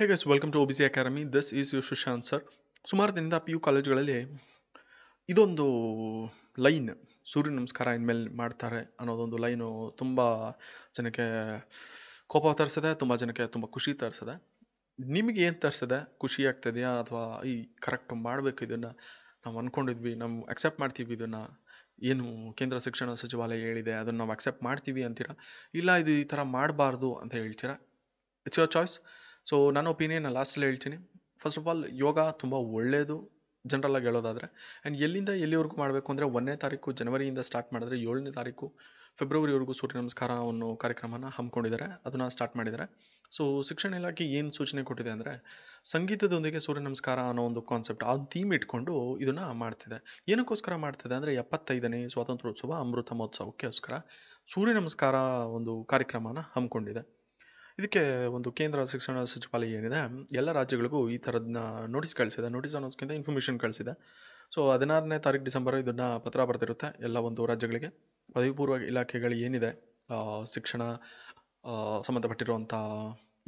Hey welcome to O B C academy this is you Sushant sir ಸುಮಾರು ದಿನದಿಂದ P U ಕಾಲೇಜುಗಳಲ್ಲಿ ಇದೊಂದು line, ಸೂರ್ಯ ನಮಸ್ಕಾರ ಇನ್ಮೇಲೆ ಮಾಡ್ತಾರೆ ಅನ್ನೋದೊಂದು ಲೈನು ತುಂಬ ಜನಕ್ಕೆ ಕೋಪ ತರಿಸಿದೆ, ತುಂಬ ಜನಕ್ಕೆ ತುಂಬ ಖುಷಿ ತರಿಸಿದೆ. ನಿಮಗೆ ಏನು ತರಿಸಿದೆ? ಖುಷಿ ಆಗ್ತಿದೆಯಾ? ಅಥವಾ ಈ ಕರೆಕ್ಟ್ ಮಾಡಬೇಕು ಇದನ್ನು ನಾವು ಅಂದ್ಕೊಂಡಿದ್ವಿ ನಾವು ಅಕ್ಸೆಪ್ಟ್ ಮಾಡ್ತೀವಿ ಇದನ್ನು? ಏನು ಕೇಂದ್ರ ಶಿಕ್ಷಣ ಸಚಿವಾಲಯ ಹೇಳಿದೆ, ಅದನ್ನು ನಾವು ಅಕ್ಸೆಪ್ಟ್ ಮಾಡ್ತೀವಿ ಅಂತೀರಾ? ಇಲ್ಲ ಇದು ಈ ಥರ ಮಾಡಬಾರ್ದು ಅಂತ ಹೇಳ್ತೀರಾ? ಇಟ್ಸ್ ಯುವರ್ ಚಾಯ್ಸ್ ಸೊ ನನ್ನ ಒಪಿನಿಯನ್ ಲಾಸ್ಟಲ್ಲಿ ಹೇಳ್ತೀನಿ. ಫಸ್ಟ್ ಆಫ್ ಆಲ್ ಯೋಗ ತುಂಬ ಒಳ್ಳೆಯದು ಜನರಲ್ಲಾಗಿ ಹೇಳೋದಾದರೆ ಆ್ಯಂಡ್ ಎಲ್ಲಿಂದ ಎಲ್ಲಿವರೆಗೂ ಮಾಡಬೇಕು ಅಂದರೆ ಒಂದನೇ ತಾರೀಕು ಜನವರಿಯಿಂದ ಸ್ಟಾರ್ಟ್ ಮಾಡಿದ್ರೆ ಏಳನೇ ತಾರೀಕು ಫೆಬ್ರವರಿವರೆಗೂ ಸೂರ್ಯ ನಮಸ್ಕಾರ ಅನ್ನೋ ಕಾರ್ಯಕ್ರಮನ ಹಮ್ಮಿಕೊಂಡಿದ್ದಾರೆ. ಅದನ್ನು ಸ್ಟಾರ್ಟ್ ಮಾಡಿದ್ದಾರೆ. ಸೊ ಶಿಕ್ಷಣ ಇಲಾಖೆ ಏನು ಸೂಚನೆ ಕೊಟ್ಟಿದೆ ಅಂದರೆ, ಸಂಗೀತದೊಂದಿಗೆ ಸೂರ್ಯ ನಮಸ್ಕಾರ ಅನ್ನೋ ಒಂದು ಕಾನ್ಸೆಪ್ಟ್ ಆ ಥೀಮ್ ಇಟ್ಕೊಂಡು ಇದನ್ನು ಮಾಡ್ತಿದೆ. ಏನಕ್ಕೋಸ್ಕರ ಮಾಡ್ತಿದೆ ಅಂದರೆ ಎಪ್ಪತ್ತೈದನೇ ಸ್ವಾತಂತ್ರ್ಯೋತ್ಸವ ಅಮೃತ ಮಹೋತ್ಸವಕ್ಕೋಸ್ಕರ ಸೂರ್ಯ ನಮಸ್ಕಾರ ಒಂದು ಕಾರ್ಯಕ್ರಮನ ಹಮ್ಮಿಕೊಂಡಿದೆ. ಇದಕ್ಕೆ ಒಂದು ಕೇಂದ್ರ ಶಿಕ್ಷಣ ಸಚಿವಾಲಯ ಏನಿದೆ, ಎಲ್ಲ ರಾಜ್ಯಗಳಿಗೂ ಈ ಥರದನ್ನ ನೋಟಿಸ್ ಕಳಿಸಿದೆ. ನೋಟಿಸ್ ಅನ್ನೋದಕ್ಕಿಂತ ಇನ್ಫಾರ್ಮೇಷನ್ ಕಳಿಸಿದೆ. ಸೊ ಹದಿನಾರನೇ ತಾರೀಕು ಡಿಸೆಂಬರ್ ಇದನ್ನು ಪತ್ರ ಬರ್ತಿರುತ್ತೆ ಎಲ್ಲ ಒಂದು ರಾಜ್ಯಗಳಿಗೆ. ಪದವಿಪೂರ್ವ ಇಲಾಖೆಗಳು ಏನಿದೆ ಶಿಕ್ಷಣ ಸಂಬಂಧಪಟ್ಟಿರುವಂಥ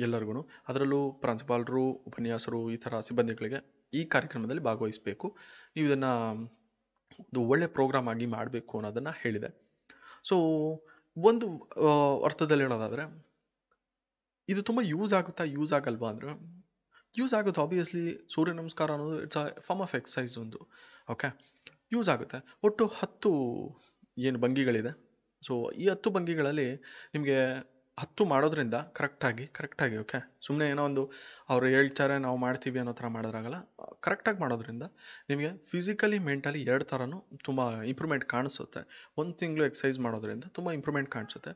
ಎಲ್ಲರಿಗೂ ಅದರಲ್ಲೂ ಪ್ರಾಂಶುಪಾಲರು ಉಪನ್ಯಾಸರು, ಈ ಥರ ಸಿಬ್ಬಂದಿಗಳಿಗೆ ಈ ಕಾರ್ಯಕ್ರಮದಲ್ಲಿ ಭಾಗವಹಿಸಬೇಕು. ನೀವು ಇದನ್ನು ಒಂದು ಒಳ್ಳೆ ಪ್ರೋಗ್ರಾಮ್ ಆಗಿ ಮಾಡಬೇಕು ಅನ್ನೋದನ್ನು ಹೇಳಿದೆ. ಸೊ ಒಂದು ಅರ್ಥದಲ್ಲಿ ಹೇಳೋದಾದರೆ ಇದು ತುಂಬ ಯೂಸ್ ಆಗುತ್ತಾ ಯೂಸ್ ಆಗಲ್ವಾ ಅಂದರೆ ಯೂಸ್ ಆಗುತ್ತೆ? ಆಬ್ವಿಯಸ್ಲಿ ಸೂರ್ಯ ನಮಸ್ಕಾರ ಅನ್ನೋದು it's a form of exercise ಒಂದು. ಓಕೆ ಯೂಸ್ ಆಗುತ್ತೆ. ಒಟ್ಟು ಹತ್ತು ಏನು ಭಂಗಿಗಳಿದೆ? ಸೊ ಈ ಹತ್ತು ಭಂಗಿಗಳಲ್ಲಿ ನಿಮಗೆ ಹತ್ತು ಮಾಡೋದ್ರಿಂದ ಕರೆಕ್ಟಾಗಿ ಕರೆಕ್ಟಾಗಿ ಓಕೆ ಸುಮ್ಮನೆ ಏನೋ ಒಂದು ಅವ್ರು ಹೇಳ್ತಾರೆ, ನಾವು ಮಾಡ್ತೀವಿ ಅನ್ನೋ ಥರ ಮಾಡೋದ್ರಾಗಲ್ಲ. ಕರೆಕ್ಟಾಗಿ ಮಾಡೋದ್ರಿಂದ ನಿಮಗೆ ಫಿಸಿಕಲಿ ಮೆಂಟಲಿ ಎರಡು ಥರನೂ ತುಂಬ ಇಂಪ್ರೂವ್ಮೆಂಟ್ ಕಾಣಿಸುತ್ತೆ. ಒಂದು ತಿಂಗಳು ಎಕ್ಸಸೈಸ್ ಮಾಡೋದ್ರಿಂದ ತುಂಬ ಇಂಪ್ರೂವ್ಮೆಂಟ್ ಕಾಣಿಸುತ್ತೆ.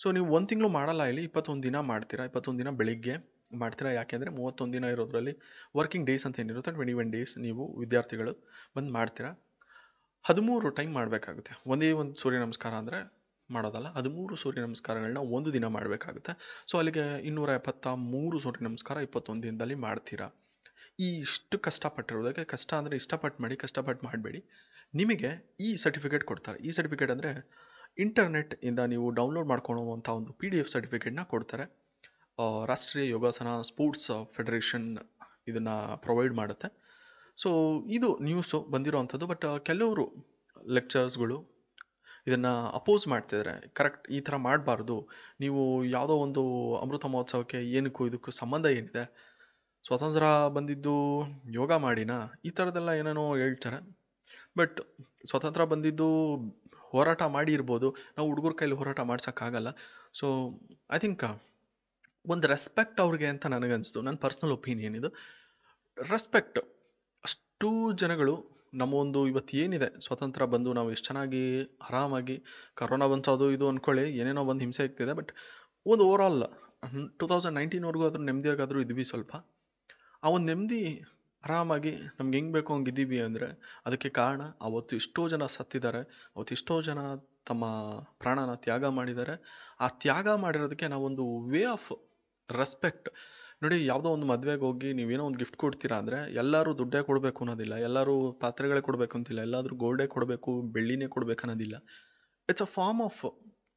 ಸೊ ನೀವು ಒಂದು ತಿಂಗಳು ಮಾಡಲ್ಲ ಇಲ್ಲಿ, ಇಪ್ಪತ್ತೊಂದು ದಿನ ಮಾಡ್ತೀರಾ, ಇಪ್ಪತ್ತೊಂದು ದಿನ ಬೆಳಿಗ್ಗೆ ಮಾಡ್ತೀರಾ? ಯಾಕೆಂದರೆ ಮೂವತ್ತೊಂದು ದಿನ ಇರೋದ್ರಲ್ಲಿ ವರ್ಕಿಂಗ್ ಡೇಸ್ ಅಂತ ಏನಿರುತ್ತೆ ಟ್ವೆಂಟಿ ಒನ್ ಡೇಸ್ ನೀವು ವಿದ್ಯಾರ್ಥಿಗಳು ಬಂದು ಮಾಡ್ತೀರಾ. ಹದಿಮೂರು ಟೈಮ್ ಮಾಡಬೇಕಾಗುತ್ತೆ. ಒಂದೇ ಒಂದು ಸೂರ್ಯ ನಮಸ್ಕಾರ ಅಂದರೆ ಮಾಡೋದಲ್ಲ, ಹದಿಮೂರು ಸೂರ್ಯ ನಮಸ್ಕಾರಗಳನ್ನ ಒಂದು ದಿನ ಮಾಡಬೇಕಾಗುತ್ತೆ. ಸೊ ಅಲ್ಲಿಗೆ ಇನ್ನೂರ ಎಪ್ಪತ್ತ ಮೂರು ಸೂರ್ಯ ನಮಸ್ಕಾರ ಇಪ್ಪತ್ತೊಂದು ದಿನದಲ್ಲಿ ಮಾಡ್ತೀರಾ. ಈ ಇಷ್ಟು ಕಷ್ಟಪಟ್ಟಿರೋದಕ್ಕೆ, ಕಷ್ಟ ಅಂದರೆ ಇಷ್ಟಪಟ್ಟು ಮಾಡಿ ಕಷ್ಟಪಟ್ಟು ಮಾಡಬೇಡಿ. ನಿಮಗೆ ಈ ಸರ್ಟಿಫಿಕೇಟ್ ಕೊಡ್ತಾರೆ. ಈ ಸರ್ಟಿಫಿಕೇಟ್ ಅಂದರೆ ಇಂಟರ್ನೆಟ್ ಇಂದ ನೀವು ಡೌನ್ಲೋಡ್ ಮಾಡ್ಕೊಳ್ಳುವಂಥ ಒಂದು ಪಿ ಡಿ ಎಫ್ ಸರ್ಟಿಫಿಕೇಟ್ನ ಕೊಡ್ತಾರೆ. ರಾಷ್ಟ್ರೀಯ ಯೋಗಾಸನ ಸ್ಪೋರ್ಟ್ಸ್ ಫೆಡರೇಷನ್ ಇದನ್ನು ಪ್ರೊವೈಡ್ ಮಾಡುತ್ತೆ. ಸೊ ಇದು ನ್ಯೂಸು ಬಂದಿರೋವಂಥದ್ದು ಬಟ್ ಕೆಲವರು ಲೆಕ್ಚರ್ಸ್ಗಳು ಇದನ್ನು ಅಪೋಸ್ ಮಾಡ್ತಿದ್ದಾರೆ ಕರೆಕ್ಟ್ ಈ ಥರ ಮಾಡಬಾರ್ದು. ನೀವು ಯಾವುದೋ ಒಂದು ಅಮೃತ ಮಹೋತ್ಸವಕ್ಕೆ ಏನಕ್ಕೂ ಇದಕ್ಕೂ ಸಂಬಂಧ ಏನಿದೆ? ಸ್ವಾತಂತ್ರ್ಯ ಬಂದಿದ್ದು ಯೋಗ ಮಾಡಿನಾ? ಈ ಥರದ್ದೆಲ್ಲ ಏನೇನೋ ಹೇಳ್ತಾರೆ. ಬಟ್ ಸ್ವಾತಂತ್ರ್ಯ ಬಂದಿದ್ದು ಹೋರಾಟ ಮಾಡಿ ಇರ್ಬೋದು. ನಾವು ಹುಡುಗರ ಕೈಲಿ ಹೋರಾಟ ಮಾಡ್ಸೋಕ್ಕಾಗಲ್ಲ ಸೊ ಐ ಥಿಂಕ್ ಒಂದು ರೆಸ್ಪೆಕ್ಟ್ ಅವ್ರಿಗೆ ಅಂತ ನನಗನ್ನಿಸ್ತು ನನ್ನ ಪರ್ಸ್ನಲ್ ಒಪಿನಿಯನ್ ಇದು. ರೆಸ್ಪೆಕ್ಟ್ ಅಷ್ಟು ಜನಗಳು ನಮ್ಮ ಒಂದು ಇವತ್ತು ಏನಿದೆ? ಸ್ವತಂತ್ರ ಬಂದು ನಾವು ಎಷ್ಟು ಚೆನ್ನಾಗಿ, ಆರಾಮಾಗಿ ಕರೋನಾ ಬಂತು ಅದು ಇದು ಅಂದ್ಕೊಳ್ಳಿ ಏನೇನೋ ಒಂದು ಹಿಂಸೆ ಆಗ್ತಿದೆ ಬಟ್ ಒಂದು ಓವರ್ ಆಲ್ ಟೂ ತೌಸಂಡ್ ನೈನ್ಟೀನ್ವರೆಗೂ ಆದರೂ ನೆಮ್ಮದಿಯಾಗಾದರೂ ಇದ್ವಿ ಸ್ವಲ್ಪ. ಆ ಒಂದು ನೆಮ್ಮದಿ ಆರಾಮಾಗಿ ನಮ್ಗೆ ಹೆಂಗೆ ಬೇಕೋ ಹಂಗೆ ಇದ್ದೀವಿ ಅಂದರೆ ಅದಕ್ಕೆ ಕಾರಣ ಅವತ್ತು ಎಷ್ಟೋ ಜನ ಸತ್ತಿದ್ದಾರೆ, ಅವತ್ತು ಎಷ್ಟೋ ಜನ ತಮ್ಮ ಪ್ರಾಣನ ತ್ಯಾಗ ಮಾಡಿದ್ದಾರೆ. ಆ ತ್ಯಾಗ ಮಾಡಿರೋದಕ್ಕೆ ನಾವೊಂದು ವೇ ಆಫ್ ರೆಸ್ಪೆಕ್ಟ್ ನೋಡಿ, ಯಾವುದೋ ಒಂದು ಮದುವೆಗೆ ಹೋಗಿ ನೀವೇನೋ ಒಂದು ಗಿಫ್ಟ್ ಕೊಡ್ತೀರಾ ಅಂದರೆ ಎಲ್ಲರೂ ದುಡ್ಡೇ ಕೊಡಬೇಕು ಅನ್ನೋದಿಲ್ಲ, ಎಲ್ಲರೂ ಪಾತ್ರೆಗಳೇ ಕೊಡಬೇಕು ಅಂತಿಲ್ಲ, ಎಲ್ಲಾದರೂ ಗೋಲ್ಡೇ ಕೊಡಬೇಕು, ಬೆಳ್ಳಿನೇ ಕೊಡಬೇಕು ಅನ್ನೋದಿಲ್ಲ. It's a form of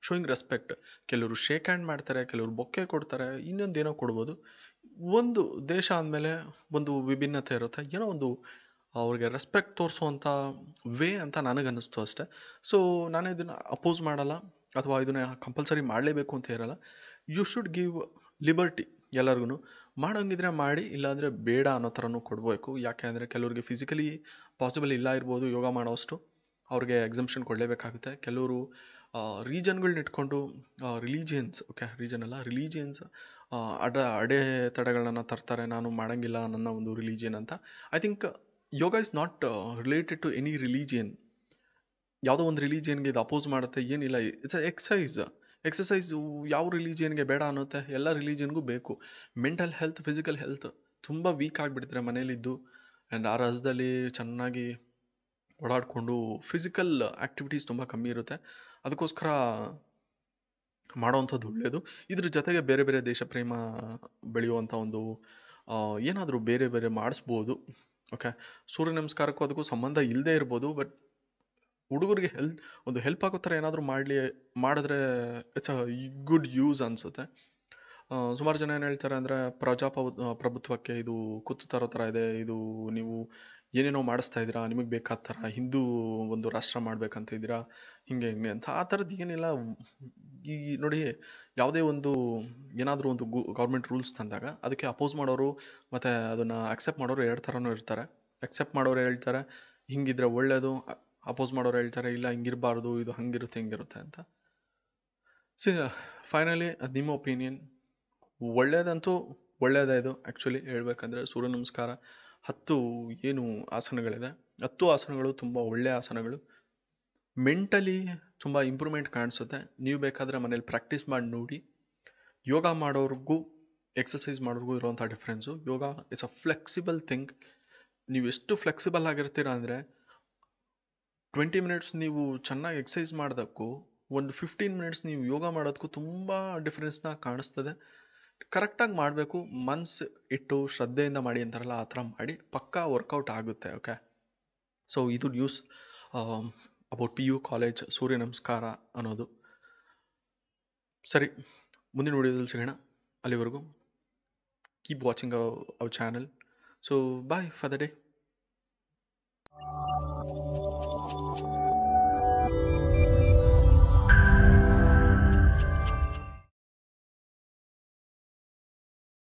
showing respect ಕೆಲವರು ಶೇಕ್ ಹ್ಯಾಂಡ್ ಮಾಡ್ತಾರೆ, ಕೆಲವರು ಬೊಕ್ಕೆ ಕೊಡ್ತಾರೆ, ಇನ್ನೊಂದೇನೋ ಕೊಡ್ಬೋದು. ಒಂದು ದೇಶ ಅಂದಮೇಲೆ ಒಂದು ವಿಭಿನ್ನತೆ ಇರುತ್ತೆ. ಏನೋ ಒಂದು ಅವ್ರಿಗೆ ರೆಸ್ಪೆಕ್ಟ್ ತೋರಿಸುವಂಥ ವೇ ಅಂತ ನನಗನ್ನಿಸ್ತು ಅಷ್ಟೇ. ಸೊ ನಾನು ಇದನ್ನು ಅಪೋಸ್ ಮಾಡಲ್ಲ ಅಥವಾ ಇದನ್ನ ಕಂಪಲ್ಸರಿ ಮಾಡಲೇಬೇಕು ಅಂತ ಇರಲ್ಲ ಯು ಶುಡ್ ಗಿವ್ ಲಿಬರ್ಟಿ ಎಲ್ಲರಿಗೂ ಮಾಡೋಂಗಿದ್ರೆ ಮಾಡಿ, ಇಲ್ಲಾಂದರೆ ಬೇಡ ಅನ್ನೋ ಥರನೂ ಕೊಡಬೇಕು. ಯಾಕೆ ಅಂದರೆ ಕೆಲವರಿಗೆ ಫಿಸಿಕಲಿ ಪಾಸಿಬಲ್ ಇಲ್ಲ ಇರ್ಬೋದು ಯೋಗ ಮಾಡೋಷ್ಟು ಅವ್ರಿಗೆ ಎಕ್ಸಮ್ಷನ್ ಕೊಡಲೇಬೇಕಾಗುತ್ತೆ. ಕೆಲವರು ರೀಜನ್ಗಳನ್ನ ಇಟ್ಕೊಂಡು ರಿಲಿಜಿಯನ್ಸ್ ಓಕೆ ರೀಜನ್ ಅಲ್ಲ ರಿಲಿಜಿಯನ್ಸ್ ಅಡ, ಅಡೆ ತಡೆಗಳನ್ನ ತರ್ತಾರೆ, ನಾನು ಮಾಡೋಂಗಿಲ್ಲ ನನ್ನ ಒಂದು ರಿಲೀಜಿಯನ್ ಅಂತ. I think yoga is not related to any religion ಯಾವುದೋ ಒಂದು ರಿಲೀಜಿಯನ್ಗೆ ಇದು ಅಪೋಸ್ ಮಾಡುತ್ತೆ, ಏನಿಲ್ಲ ಇಟ್ಸ್ ಎಕ್ಸಸೈಸ್ ಎಕ್ಸಸೈಸ್ ಯಾವ ರಿಲೀಜಿಯನ್ಗೆ ಬೇಡ ಅನ್ನುತ್ತೆ, ಎಲ್ಲ ರಿಲೀಜಿಯನ್ಗೂ ಬೇಕು. ಮೆಂಟಲ್ ಹೆಲ್ತ್ ಫಿಸಿಕಲ್ ಹೆಲ್ತ್ ತುಂಬ ವೀಕ್ ಆಗಿಬಿಡ್ತಾರೆ ಮನೇಲಿದ್ದು. ಆ್ಯಂಡ್ ಆ ರಸದಲ್ಲಿ ಚೆನ್ನಾಗಿ ಓಡಾಡಿಕೊಂಡು ಫಿಸಿಕಲ್ ಆ್ಯಕ್ಟಿವಿಟೀಸ್ ತುಂಬ ಕಮ್ಮಿ ಇರುತ್ತೆ. ಅದಕ್ಕೋಸ್ಕರ ಮಾಡೋವಂಥದ್ದು ಒಳ್ಳೆಯದು ಇದ್ರ ಜೊತೆಗೆ ಬೇರೆ ಬೇರೆ ದೇಶ ಪ್ರೇಮ ಬೆಳೆಯುವಂಥ ಒಂದು ಏನಾದರೂ ಬೇರೆ ಬೇರೆ ಮಾಡಿಸ್ಬೋದು. ಓಕೆ? ಸೂರ್ಯ ನಮಸ್ಕಾರಕ್ಕೂ ಅದಕ್ಕೂ ಸಂಬಂಧ ಇಲ್ಲದೆ ಇರ್ಬೋದು, ಬಟ್ ಹುಡುಗರಿಗೆ ಹೆಲ್ತ್ ಒಂದು ಹೆಲ್ಪ್ ಆಗೋ ಥರ ಏನಾದರೂ ಮಾಡಲಿ, ಮಾಡಿದ್ರೆ ಇಟ್ಸ್ ಅ ಗುಡ್ ಯೂಸ್ ಅನಿಸುತ್ತೆ. ಸುಮಾರು ಜನ ಏನು ಹೇಳ್ತಾರೆ ಅಂದರೆ ಪ್ರಜಾಪ್ರಭುತ್ವಕ್ಕೆ ಪ್ರಭುತ್ವಕ್ಕೆ ಇದು ಕುತ್ತು ತರೋ ಥರ ಇದೆ, ಇದು ನೀವು ಏನೇನೋ ಮಾಡಿಸ್ತಾ ಇದ್ದೀರಾ? ನಿಮಗೆ ಬೇಕಾದ ಥರ ಹಿಂದೂ ಒಂದು ರಾಷ್ಟ್ರ ಮಾಡ್ಬೇಕಂತ ಇದ್ದೀರಾ? ಹಿಂಗೆ ಹಿಂಗೆ ಅಂತ ಆ ಥರದ್ದು ಏನಿಲ್ಲ. ಈ ನೋಡಿ, ಯಾವುದೇ ಒಂದು, ಏನಾದರೂ ಒಂದು ಗೌರ್ಮೆಂಟ್ ರೂಲ್ಸ್ ತಂದಾಗ ಅದಕ್ಕೆ ಅಪೋಸ್ ಮಾಡೋರು ಮತ್ತು ಅದನ್ನು ಅಕ್ಸೆಪ್ಟ್ ಮಾಡೋರು ಎರಡು ಥರನೂ ಇರ್ತಾರೆ. ಅಕ್ಸೆಪ್ಟ್ ಮಾಡೋರು ಹೇಳ್ತಾರೆ, ಹಿಂಗಿದ್ರೆ ಒಳ್ಳೆಯದು ಅಪೋಸ್ ಮಾಡೋರು ಹೇಳ್ತಾರೆ, ಇಲ್ಲ ಹಿಂಗಿರಬಾರ್ದು, ಇದು ಹಂಗಿರುತ್ತೆ, ಹಿಂಗಿರುತ್ತೆ ಅಂತ. ಸಿ ಫೈನಲಿ ಅದು ನಿಮ್ಮ ಒಪಿನಿಯನ್ ಒಳ್ಳೆಯದಂತೂ ಒಳ್ಳೆಯದೇ ಇದು ಆ್ಯಕ್ಚುಲಿ ಹೇಳ್ಬೇಕಂದ್ರೆ ಸೂರ್ಯ ನಮಸ್ಕಾರ. ಹತ್ತು ಏನು ಆಸನಗಳಿದೆ. ಹತ್ತು ಆಸನಗಳು ತುಂಬ ಒಳ್ಳೆಯ ಆಸನಗಳು. ಮೆಂಟಲಿ ತುಂಬ ಇಂಪ್ರೂವ್ಮೆಂಟ್ ಕಾಣಿಸುತ್ತೆ. ನೀವು ಬೇಕಾದರೆ ಮನೇಲಿ ಪ್ರಾಕ್ಟೀಸ್ ಮಾಡಿ ನೋಡಿ. ಯೋಗ ಮಾಡೋರ್ಗೂ ಎಕ್ಸಸೈಸ್ ಮಾಡೋರಿಗೂ ಇರುವಂಥ difference yoga it's a flexible thing ನೀವು ಎಷ್ಟು ಫ್ಲೆಕ್ಸಿಬಲ್ ಆಗಿರ್ತೀರ ಅಂದರೆ ಟ್ವೆಂಟಿ ಮಿನಿಟ್ಸ್ ನೀವು ಚೆನ್ನಾಗಿ ಎಕ್ಸಸೈಸ್ ಮಾಡೋದಕ್ಕೂ ಒಂದು ಫಿಫ್ಟೀನ್ ಮಿನಿಟ್ಸ್ ನೀವು ಯೋಗ ಮಾಡೋದಕ್ಕೂ ತುಂಬ ಡಿಫ್ರೆನ್ಸ್ನ ಕಾಣಿಸ್ತದೆ. ಕರೆಕ್ಟಾಗಿ ಮಾಡಬೇಕು, ಮನ್ಸು ಇಟ್ಟು ಶ್ರದ್ಧೆಯಿಂದ ಮಾಡಿ ಅಂತಾರಲ್ಲ, ಆ ಥರ ಮಾಡಿ ಪಕ್ಕಾ ವರ್ಕೌಟ್ ಆಗುತ್ತೆ ಓಕೆ ಸೊ ಇದು news about P U college Surya Namaskar ಅನ್ನೋದು. ಸರಿ, ಮುಂದಿನ ವಿಡಿಯೋದಲ್ಲಿ ಸಿಗೋಣ. ಅಲ್ಲಿವರೆಗೂ keep watching our channel so bye for the day